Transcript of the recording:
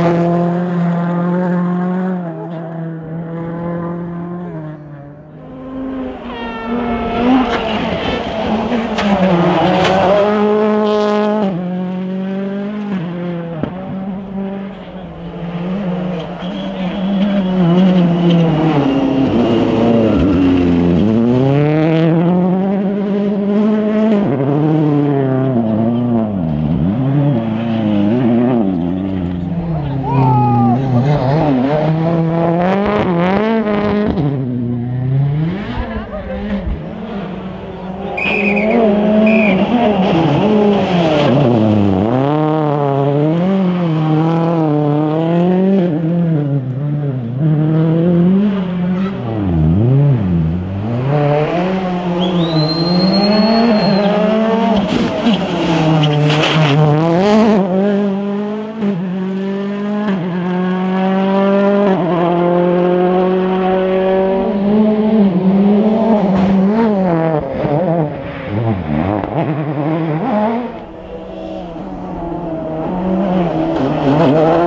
Amen. Oh,